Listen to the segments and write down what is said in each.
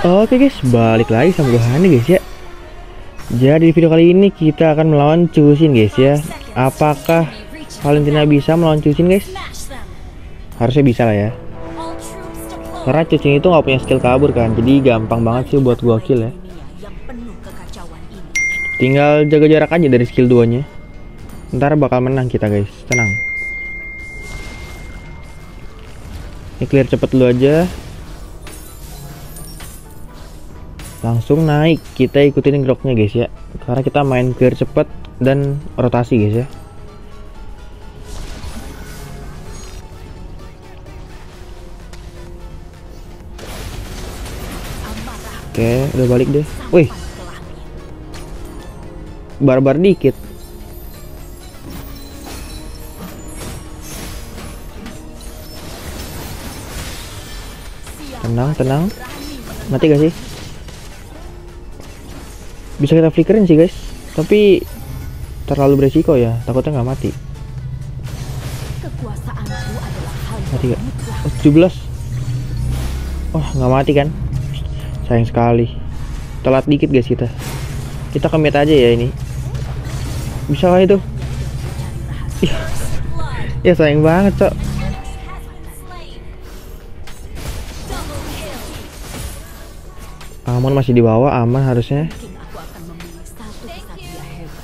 Oke guys, balik lagi sama gue Hani guys ya. Jadi di video kali ini kita akan melawan Cusin guys ya. Apakah Valentina bisa melawan Cusin guys? Harusnya bisa lah ya. Karena Cusin itu nggak punya skill kabur kan. Jadi gampang banget sih buat gua kill ya. Tinggal jaga jarak aja dari skill 2 nya Ntar bakal menang kita guys, tenang. Ini clear cepet dulu aja langsung naik. Kita ikutin groknya guys ya. Karena kita main clear cepet dan rotasi guys ya. Oke udah balik deh. Wih. Barbar dikit. Tenang tenang. Mati gak sih bisa kita flickerin sih guys. Tapi terlalu beresiko ya. Takutnya nggak mati. Mati gak? Oh, 17 wah nggak mati kan? Sayang sekali. Telat dikit guys kita. Kita kemit aja ya ini. Bisa lah itu? Ya sayang banget cok. Aman masih di bawah. Aman harusnya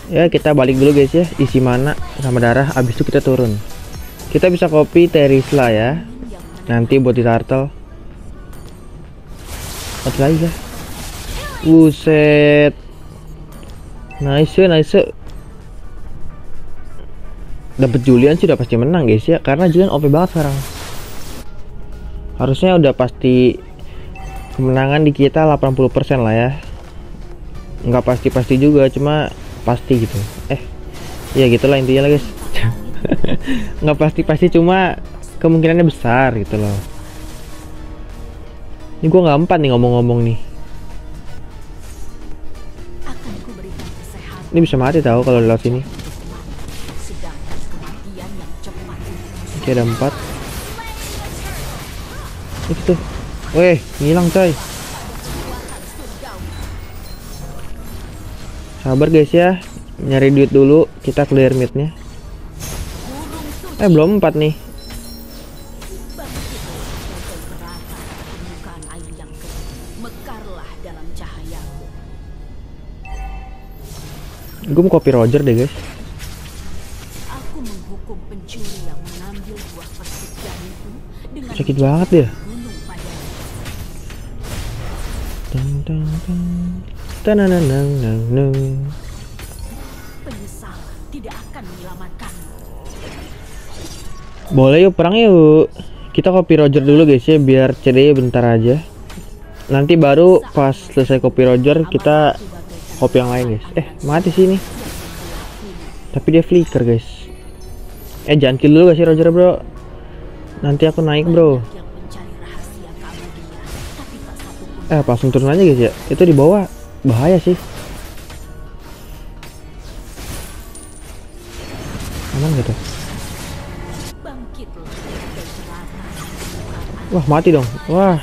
ya kita balik dulu guys ya. Isi mana sama darah abis itu kita turun. Kita bisa copy Terisla ya. Nanti buat di turtle mati lagi ya Buset. Nice nice. Dapat Julian sih udah pasti menang guys ya. Karena Julian OP banget sekarang. Harusnya udah pasti kemenangan di kita 80% lah ya. Nggak pasti-pasti juga cuma pasti gitu. Eh ya gitulah intinya lah guys. Nggak pasti pasti cuma kemungkinannya besar gitu loh. Ini gue nggak empat nih ngomong-ngomong nih. Ini bisa mati tahu kalau lewat sini. Oke ada empat. Itu weh ngilang coy sabar guys ya. Nyari duit dulu kita clear midnya. Eh belum empat nih. Gue mau copy Roger deh guys. Sakit banget ya dang, dang, dang. Tanananang. tidak akan Boleh yuk perang yuk. Kita copy Roger dulu guys ya biar CD bentar aja. Nanti baru pas selesai copy Roger kita copy yang lain guys. Eh mati sih ini. Tapi dia flicker guys. Eh jangan kill dulu guys sih Roger bro. Nanti aku naik bro. Eh langsung turun aja guys ya. Itu di bawah bahaya sih. Aman gitu wah mati dong. Wah.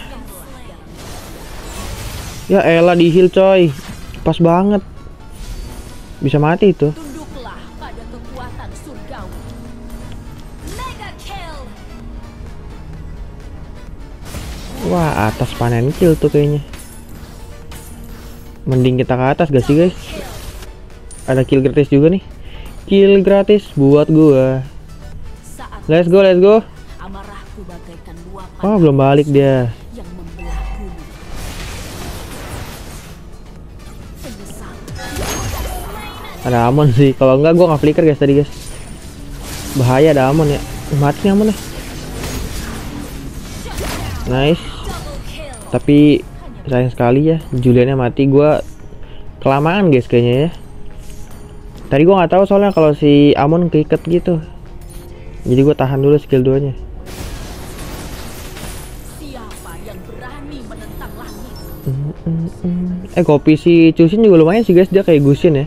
Ya Ella di heal coy. Pas banget. Bisa mati itu. Wah, atas panen kill tuh kayaknya mending kita ke atas gak sih guys? Ada kill gratis juga nih. Kill gratis buat gua. Let's go let's go. Oh belum balik dia. ada amon sih. Kalau enggak gua nggak flicker guys tadi guys. Bahaya ada amon ya. Mati amon ya Nice. Tapi sayang sekali ya, Juliannya mati. Gua kelamaan guys kayaknya ya. Tadi gua nggak tahu soalnya kalau si Amon keiket gitu. Jadi gua tahan dulu skill 2-nya. Siapa yang berani menentang langit? Eh kopi si Cusin juga lumayan sih guys, dia kayak Gusin ya.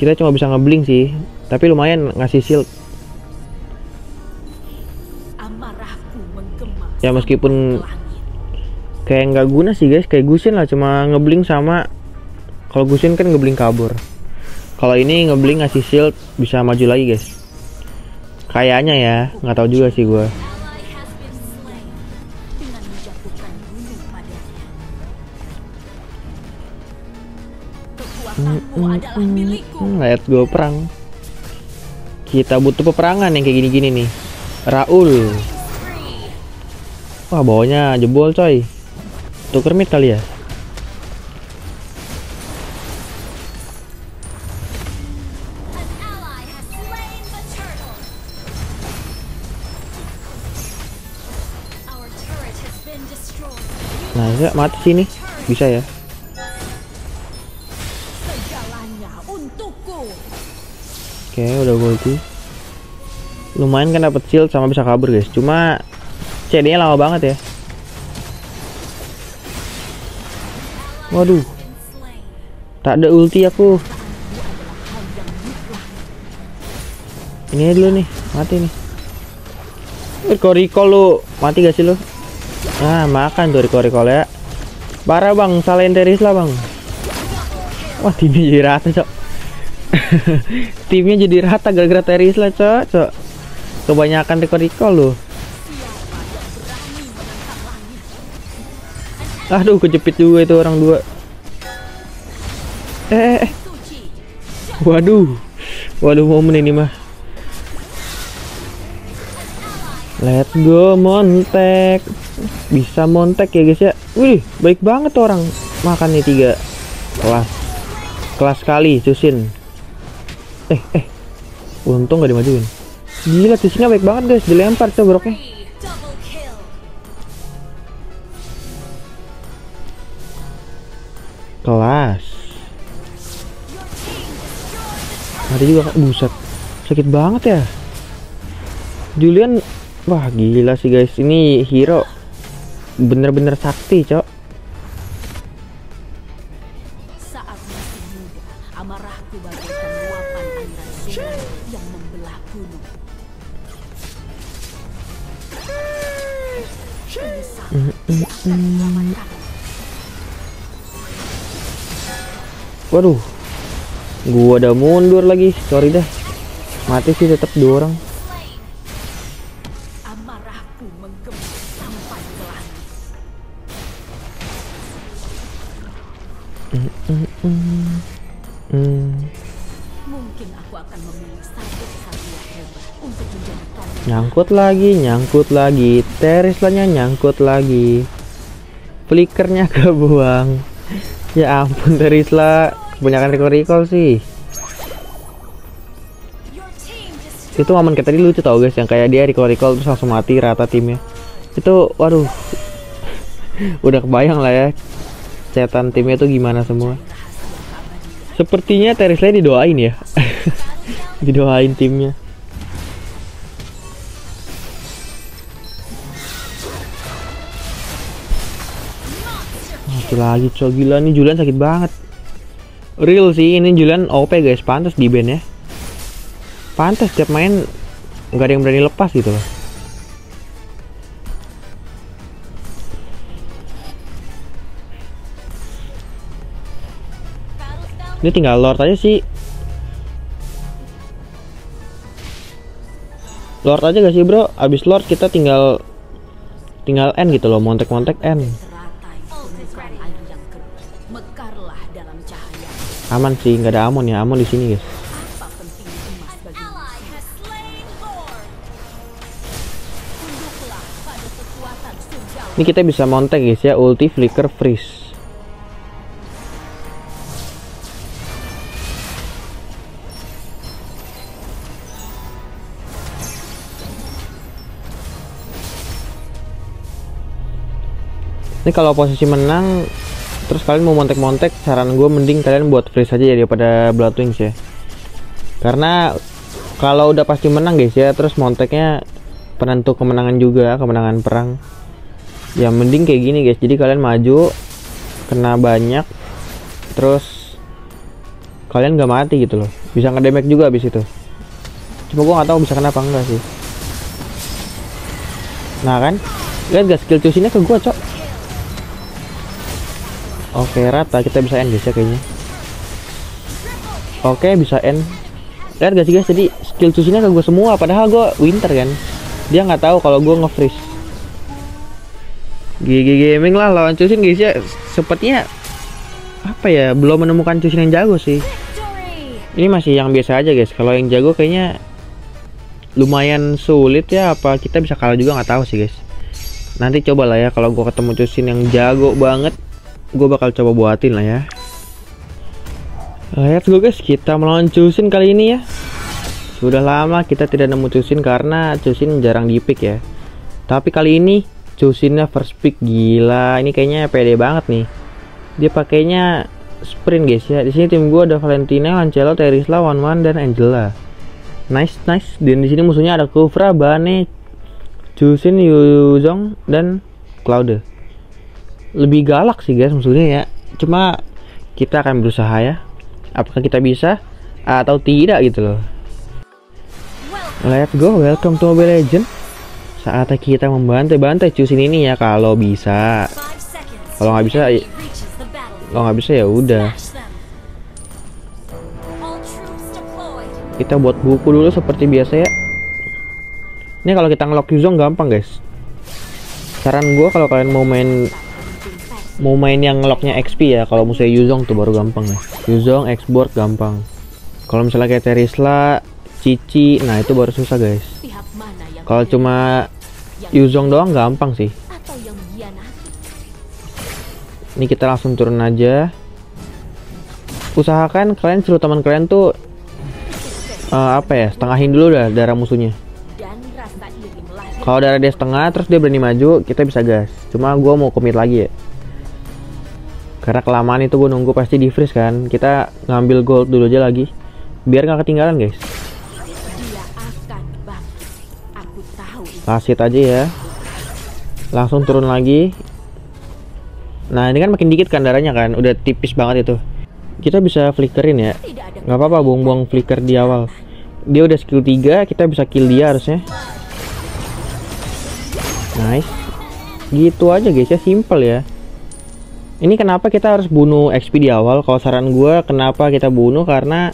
Kita cuma bisa ngebling sih, tapi lumayan ngasih shield. Ya, meskipun-. Kayak nggak guna sih guys, kayak Gusin lah cuma ngebling sama kalau Gusin kan ngebling kabur. Kalau ini ngebling ngasih shield bisa maju lagi guys. Kayaknya ya, nggak tahu juga sih. Hmm, let's go perang. Kita butuh peperangan yang kayak gini-gini nih. Raul. Wah, bawahnya jebol coy. Tuker mid kali ya? Nah, ya mati sini. Bisa ya? Oke, udah ulti. Lumayan kan dapet shield sama bisa kabur guys. Cuma CD-nya lama banget ya. Waduh, tak ada ulti aku. Ini dulu nih, mati nih. Eh, kok recall? Mati gak sih lu? Nah, makan tuh recall recall ya. Parah bang, salahin Terisla bang. Wah, timnya jadi rata cok. timnya jadi rata gara-gara Terisla cok, cok. Kebanyakan recall recall. Aduh, kejepit juga itu orang dua. Eh, eh, eh. Waduh. Waduh momen ini mah. Let's go montek. Bisa montek ya guys ya. Wih, baik banget orang. Makan nih tiga. Kelas. Kelas sekali Cusin. Eh, eh. Untung gak dimajuin. Gila Cusinnya baik banget guys. Dilempar coba Kelas. Ada juga buset. Sakit banget ya. Julian wah gila sih guys. Ini hero bener-bener sakti, Cok. Waduh. Gua udah mundur lagi. Sorry dah. Mati sih tetap dua orang. Slain. Amarahku menggema sampai ke langit. Hmm. Mungkin aku akan memilih satu kesatria hebat untuk menjadikan Nyangkut lagi, nyangkut lagi. Terislanya nyangkut lagi. Flickernya kebuang. Ya ampun Terisla, kebanyakan recall recall sih. itu momen kayak tadi lucu tau guys yang kayak dia recall recall terus langsung mati rata timnya. Itu waduh. Udah kebayang lah ya cetan timnya tuh gimana semua. Sepertinya Terisla didoain ya. Didoain timnya lagi cowok gila nih Julian sakit banget. Real sih ini Julian OP guys. Pantas di band ya. Pantas tiap main nggak ada yang berani lepas gitu loh. Ini tinggal lord aja sih. Lord aja gak sih bro? Abis lord kita tinggal tinggal N gitu loh. Montek-montek N aman sih nggak ada amon ya. Amon di sini guys. Ini kita bisa montek guys ya. Ulti flicker freeze. Ini kalau posisi menang terus kalian mau montek-montek saran gue mending kalian buat freeze aja ya daripada blood wings ya. Karena kalau udah pasti menang guys ya terus monteknya penentu kemenangan juga kemenangan perang. Ya mending kayak gini guys jadi kalian maju kena banyak terus kalian gak mati gitu loh. Bisa ngedemek juga habis itu. Cuma gua nggak tahu bisa kenapa enggak sih. Nah kan lihat gak skill cusinya ke gua cok oke rata. Kita bisa end guys ya kayaknya. Oke bisa end. Lihat gak sih guys? Jadi skill cusinya ke gua semua. Padahal gua winter kan? Dia nggak tahu kalau gua nge-freeze. GG Gaming lah lawan Cusin guys ya. Sepertinya apa ya belum menemukan Cusin yang jago sih. Ini masih yang biasa aja guys. Kalau yang jago kayaknya lumayan sulit ya. Apa kita bisa kalah juga nggak tahu sih guys. Nanti coba lah ya kalau gua ketemu Cusin yang jago banget gue bakal coba buatin lah ya Let's go guys kita melawan Cusin kali ini ya sudah lama kita tidak nemu Cusin karena Cusin jarang di pick ya tapi kali ini Cusinnya first pick gila. Ini kayaknya pede banget nih. Dia pakainya sprint guys ya. Di sini tim gue ada Valentina, Lancelo, Terisla, Wan Wan dan Angela. Nice nice. Dan di sini musuhnya ada Kufra, Bane, Cusin, Yuzong dan Claude. Lebih galak sih guys musuhnya ya. Cuma kita akan berusaha ya. Apakah kita bisa atau tidak gitu loh. Let's go, welcome to Mobile Legend saatnya kita membantai-bantai cusin ini ya kalau bisa kalau nggak bisa kalau nggak bisa ya udah kita buat buku dulu seperti biasa ya ini kalau kita ngelock Yuzong gampang guys saran gue kalau kalian mau main mau main yang ngelocknya XP ya kalau musuhnya Yuzong tuh baru gampang ya Yuzong export gampang kalau misalnya kayak Terisla Cici nah itu baru susah guys kalau cuma Yuzong doang gampang sih. Ini kita langsung turun aja. Usahakan kalian suruh teman kalian tuh uh, apa ya setengahin dulu dah darah musuhnya. Kalau darah dia setengah terus dia berani maju, kita bisa gas. Cuma gue mau commit lagi ya. Karena kelamaan itu gue nunggu pasti di freeze kan. Kita ngambil gold dulu aja lagi. Biar nggak ketinggalan guys. Kasit aja ya. Langsung turun lagi. Nah ini kan makin dikit kan darahnya kan. Udah tipis banget itu. Kita bisa flickerin ya. Nggak apa-apa buang-buang flicker di awal. Dia udah skill 3. Kita bisa kill dia harusnya. Nice. Gitu aja guys ya. Simple ya. Ini kenapa kita harus bunuh XP di awal? Kalau saran gue kenapa kita bunuh karena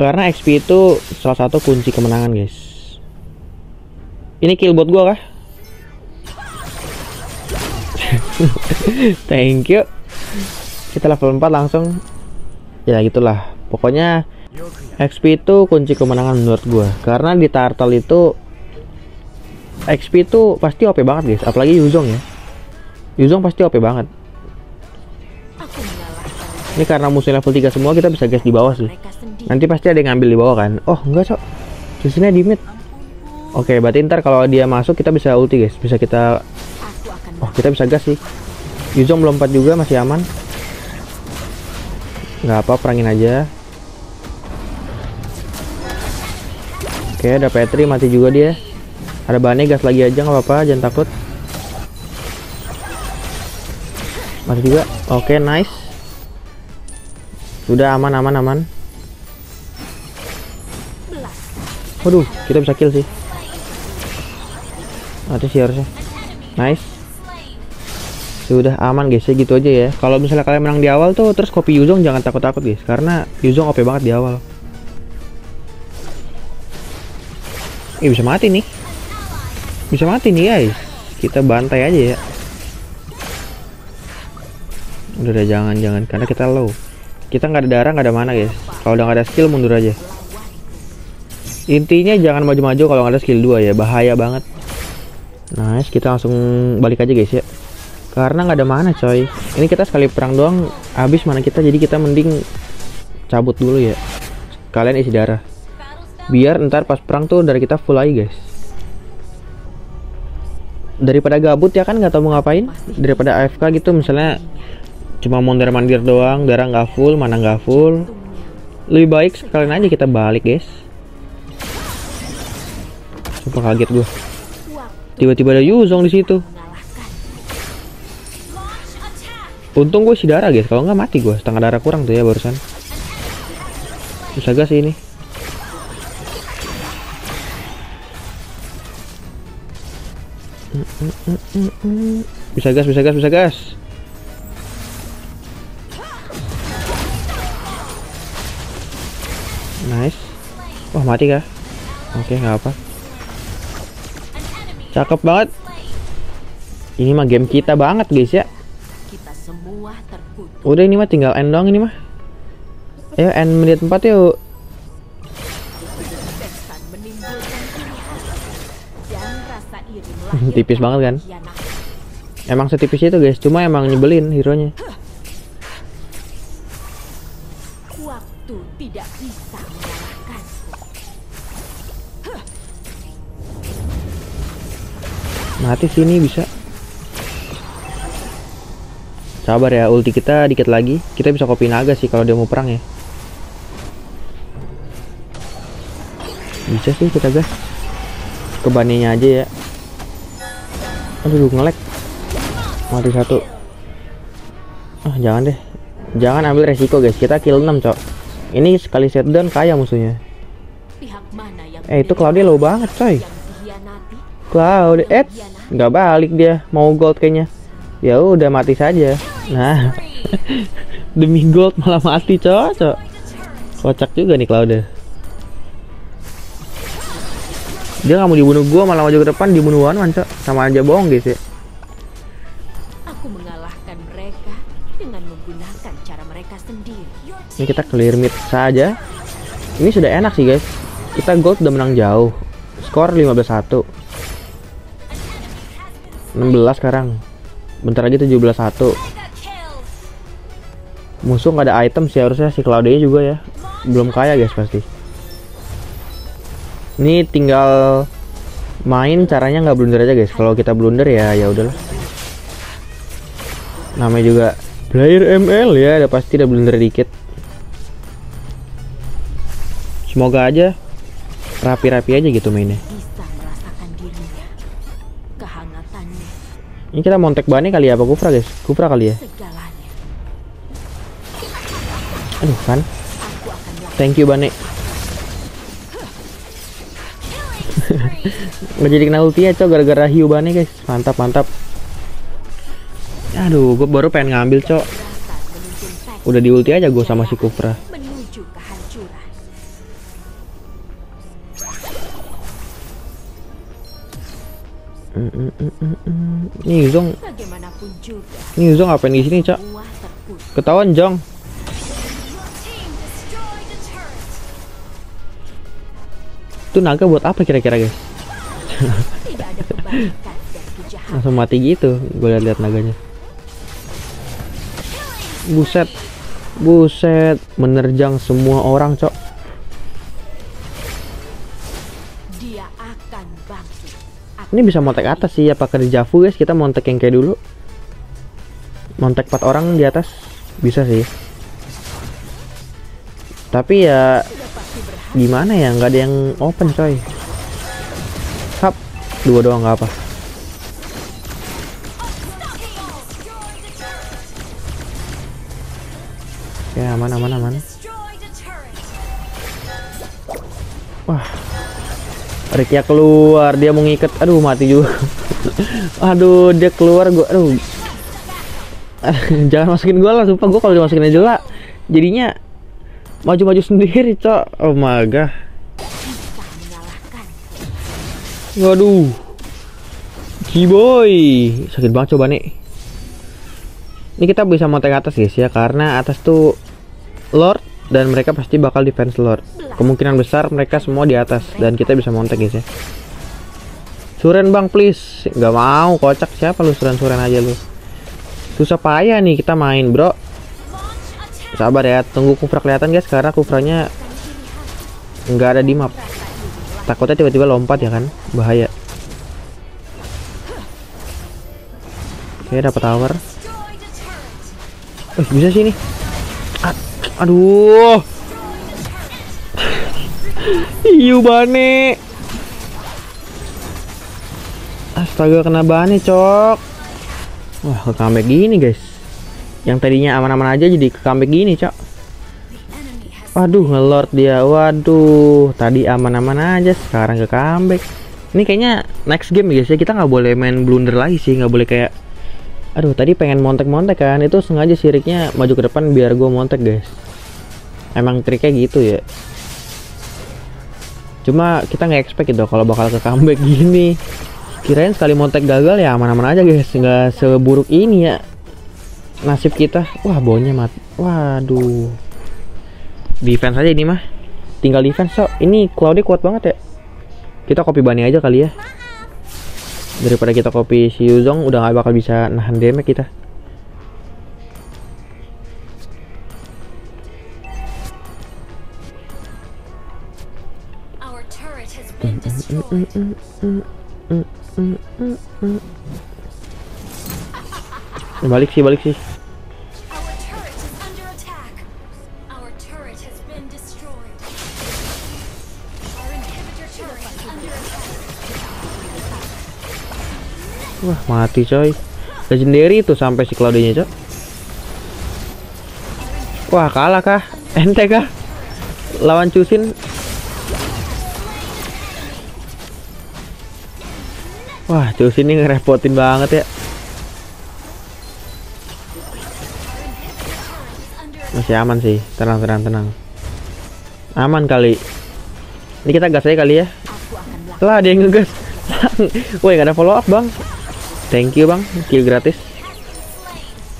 karena XP itu salah satu kunci kemenangan guys. Ini kill buat gua kah? Thank you. Kita level 4 langsung. Ya gitulah. Pokoknya XP itu kunci kemenangan menurut gua. Karena di turtle itu XP itu pasti OP banget guys, apalagi Yuzong ya. Yuzong pasti OP banget. Ini karena musuh level 3 semua kita bisa guys di bawah sih. Nanti pasti ada yang ngambil di bawah kan. Oh, enggak, Cok. Susunnya di mid. Oke, berarti ntar kalau dia masuk kita bisa ulti guys, bisa kita Oh, kita bisa gas sih. Yuzong 4 juga masih aman. Nggak apa, perangin aja. Oke, ada Petri mati juga dia. Ada Bane gas lagi aja nggak apa-apa, jangan takut. Mati juga. Oke, nice. Sudah aman aman aman. Waduh, kita bisa kill sih. Ada sih harusnya. Nice. Sudah aman guys ya gitu aja ya. Kalau misalnya kalian menang di awal tuh terus kopi Yuzong jangan takut-takut guys. Karena Yuzong OP banget di awal. Ih bisa mati nih. Bisa mati nih guys. Kita bantai aja ya. Udah udah jangan jangan. Karena kita low kita nggak ada darah nggak ada mana guys kalau udah nggak ada skill mundur aja intinya jangan maju-maju kalau nggak ada skill 2 ya bahaya banget Nice, kita langsung balik aja guys ya. Karena nggak ada mana coy. Ini kita sekali perang doang habis mana kita jadi kita mending cabut dulu ya. Kalian isi darah. Biar ntar pas perang tuh dari kita full lagi guys. daripada gabut ya kan nggak tahu mau ngapain daripada AFK gitu misalnya cuma mondar mandir doang darah nggak full mana nggak full. Lebih baik sekalian aja kita balik guys. Sumpah kaget gue tiba-tiba ada Yuzong di situ. Untung gue si darah guys. Kalau nggak mati gue setengah darah kurang tuh ya barusan. Bisa gak sih ini? Bisa gas bisa gas bisa gas wah mati kah oke nggak apa cakep banget ini mah game kita banget guys ya. Udah ini mah tinggal end doang ini mah. Ayo end menit 4 yuk. Tipis banget kan? Emang setipis itu guys, cuma emang nyebelin hero-nya. Waktu tidak bisa Mati sini bisa. Sabar ya, ulti kita dikit lagi. Kita bisa copy naga sih kalau dia mau perang ya. Bisa sih kita gas. Ke baninya aja ya. Aduh, ngelek. Mati satu. Ah, jangan deh. Jangan ambil resiko guys. Kita kill 6, Cok. Ini sekali set down kaya musuhnya. Eh, itu Claudia low banget, coy. Cloud, eh, nggak balik dia, mau gold kayaknya. Ya udah mati saja. Nah, demi gold malah mati cocok. Kocak juga nih Cloud. Dia nggak mau dibunuh gua, malah maju ke depan dibunuh Wan cok. Sama aja bohong guys ya. Aku mengalahkan mereka dengan menggunakan cara mereka sendiri. Ini kita clear mid saja. Ini sudah enak sih guys. Kita gold udah menang jauh. Skor 15-1. 16 sekarang. Bentar lagi 17-1. Musuh nggak ada item sih harusnya si Claudia juga ya. Belum kaya guys pasti. Ini tinggal main caranya nggak blunder aja guys. Kalau kita blunder ya ya udahlah. Namanya juga player ML ya, ada pasti ada blunder dikit. Semoga aja rapi-rapi aja gitu mainnya. Ini kita montek bani kali ya apa Kufra guys? Kufra kali ya. Aduh kan. Thank you Bane. Nggak jadi kena ulti ya cok gara-gara hiu Bane guys. Mantap mantap. Aduh, gue baru pengen ngambil cok. Udah di ulti aja gue sama si Kufra. Mm, mm, mm. Nih Zong, nih ngapain di sini terkutuk. Ketahuan Jong. Itu naga buat apa kira-kira guys? Langsung mati gitu. Gue lihat-lihat naganya. Buset. Buset, menerjang semua orang, Cok. Ini bisa montek atas sih, apakah di Javu guys? Kita montek yang kayak dulu. Montek 4 orang di atas bisa sih. Tapi ya gimana ya nggak ada yang open coy hap dua doang nggak apa ya aman aman aman wah Ricknya keluar dia mau ngikat. Aduh mati juga. Aduh dia keluar gua aduh. Jangan masukin gua lah sumpah gua kalau dimasukin aja lah. Jadinya maju-maju sendiri cok. Oh my god. Waduh. Ciboy sakit banget coba nih. Ini kita bisa montek atas guys ya karena atas tuh Lord dan mereka pasti bakal defense Lord. Kemungkinan besar mereka semua di atas dan kita bisa montek guys ya. Suren bang please. Nggak mau kocak. Siapa lu suren-suren aja lu? Susah payah nih kita main bro. Sabar ya tunggu kufra kelihatan guys karena kufranya nggak ada di map. Takutnya tiba-tiba lompat ya kan? Bahaya. Oke, dapat tower. Eh, bisa sih ini. A- aduh. Iu bane. Astaga kena bane, cok. Wah, ke comeback gini, guys. Yang tadinya aman-aman aja jadi ke comeback gini, cok. Waduh, ngelord dia. Waduh, tadi aman-aman aja, sekarang ke comeback. Ini kayaknya next game guys ya kita nggak boleh main blunder lagi sih, nggak boleh kayak Aduh, tadi pengen montek-montek kan. Itu sengaja siriknya maju ke depan biar gue montek, guys. Emang triknya gitu ya. Cuma kita nggak expect gitu kalau bakal ke comeback gini. Kirain sekali montek gagal ya aman-aman aja, guys. Nggak seburuk ini ya. Nasib kita. Wah, bonya mati. Waduh. Defense aja ini mah. Tinggal defense, so. Ini Cloudy kuat banget ya. Kita copy Bani aja kali ya daripada kita copy si Yuzong udah gak bakal bisa nahan damage kita. Balik sih balik sih wah mati coy. Legendary itu sampai si Claudia cok wah kalah kah? Ente kah? Lawan Cusin wah Cusin ini ngerepotin banget ya. Masih aman sih. Tenang tenang tenang. Aman kali. Ini kita gas aja kali ya. Lah dia ngegas. Woi gak ada follow up bang thank you bang. Kill gratis.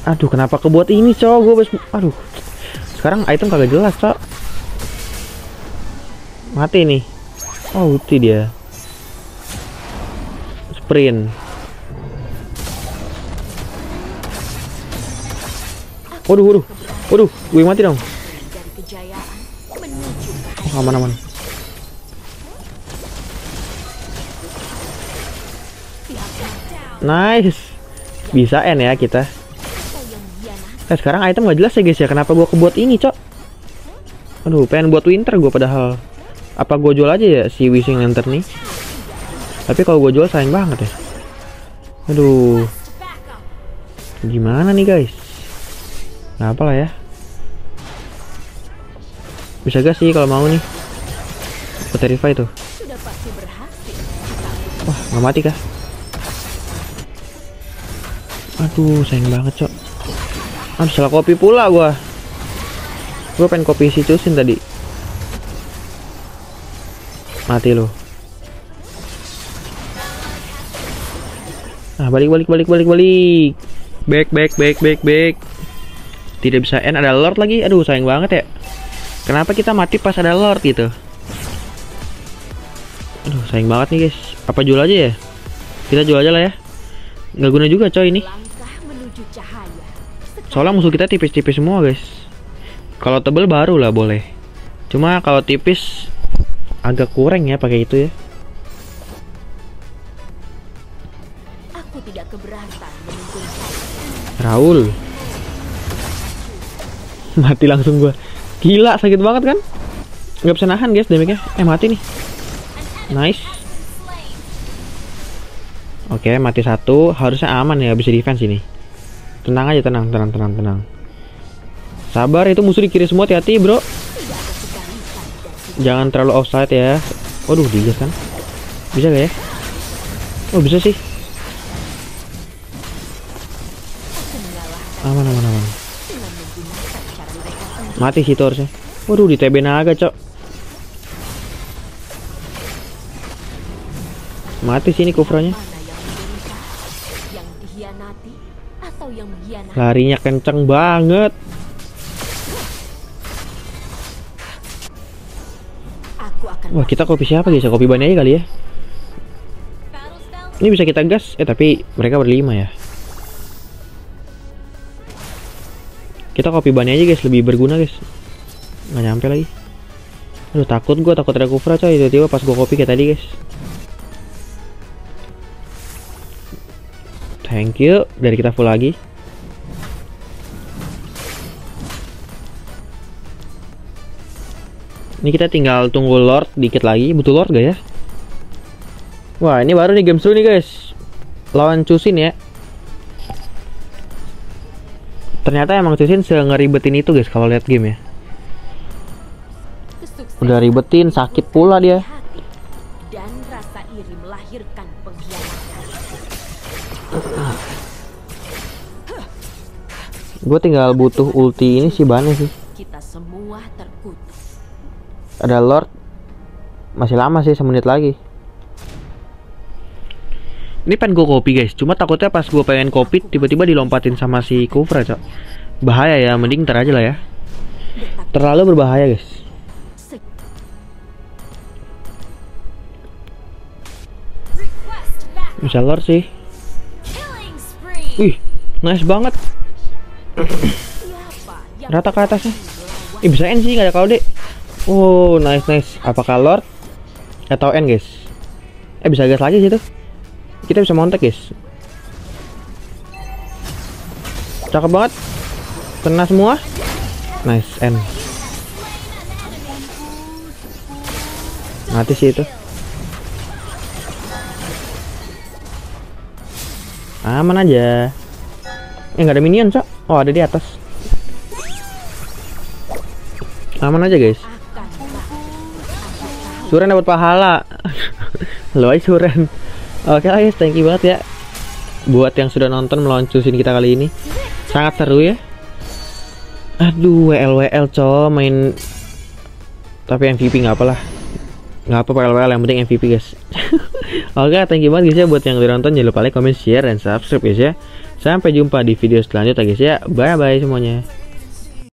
Aduh kenapa kebuat ini cowok? Gue aduh. Sekarang item kagak jelas cok. Mati nih. Oh ulti dia. Sprint. Waduh waduh. Waduh gue mati dong. Oh, aman aman nice. Bisa N ya kita. Eh sekarang item nggak jelas ya guys ya. Kenapa gua kebuat ini cok? Aduh pengen buat winter gua padahal. Apa gua jual aja ya si wishing lantern nih Tapi kalau gua jual sayang banget ya. Aduh. Gimana nih guys? Nggak apa lah ya. Bisa gas sih kalau mau nih. Aku verify tuh. Wah nggak mati kah Aduh sayang banget cok. Aduh salah kopi pula gua. Gua pengen kopi si Cusin tadi. Mati lo Nah balik balik balik balik balik. Back back back back back. Tidak bisa end ada lord lagi. Aduh sayang banget ya. Kenapa kita mati pas ada lord gitu? Aduh sayang banget nih guys. Apa jual aja ya? Kita jual aja lah ya. Nggak guna juga coy ini. Soalnya musuh kita tipis-tipis semua guys. Kalau tebel baru lah boleh. Cuma kalau tipis agak kurang ya pakai itu ya. Aku tidak keberatan Raul. mati langsung gua. Gila sakit banget kan? Nggak bisa nahan guys damage-nya. Eh mati nih. Nice. Oke mati satu. Harusnya aman ya bisa defense ini. Tenang aja tenang tenang tenang tenang. Sabar itu musuh di kiri semua hati-hati bro. Jangan terlalu offside ya. Waduh digas kan. Bisa gak ya? Oh bisa sih. Aman aman aman. Mati sih itu harusnya. Waduh di TB naga cok. Mati sini kufranya. Yang mengkhianati. Larinya kenceng banget. Aku akan Wah kita kopi siapa guys? Kopi banyak aja kali ya. Ini bisa kita gas. Eh tapi mereka berlima ya. Kita kopi banyak aja guys. Lebih berguna guys. Nggak nyampe lagi. Aduh takut gua takut ada kufra coy. Tiba-tiba pas gua kopi kayak tadi guys. Thank you. Dari kita full lagi. Ini kita tinggal tunggu Lord dikit lagi. Butuh Lord gak ya? Wah, ini baru nih game seru nih guys. Lawan Cusin ya. Ternyata emang Cusin ngeribetin itu guys kalau lihat game ya. Udah ribetin, sakit pula dia. dan rasa iri melahirkan pengkhianatan. Gue tinggal butuh ulti ini sih bannya sih. Kita semua terkutuk. Ada Lord. Masih lama sih, semenit lagi. Ini pengen gue copy guys, cuma takutnya pas gue pengen copy tiba-tiba dilompatin sama si Kufra cok. Bahaya ya, mending ntar aja lah ya. Terlalu berbahaya guys. Bisa Lord sih. Wih, nice banget. Rata ke atasnya. Ih bisa N sih, gak ada kalau Oh, nice nice. Apakah Lord atau N guys? Eh bisa gas lagi situ. Kita bisa montek guys. Cakep banget. Kena semua. Nice N. Mati sih itu. Aman aja. Eh nggak ada minion, Cok. Oh, ada di atas. Aman aja, guys. Suren dapat pahala. Lo Suren. Oke lah guys, thank you banget ya. Buat yang sudah nonton meloncusin kita kali ini. Sangat seru ya. Aduh, WL WL main tapi MVP nggak apa lah. Nggak apa WL WL yang penting MVP guys. Oke, thank you banget guys ya buat yang udah nonton. Jangan lupa like, comment, share, dan subscribe guys ya. Sampai jumpa di video selanjutnya guys ya. Bye bye semuanya.